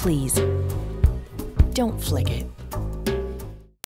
Please, don't flick it.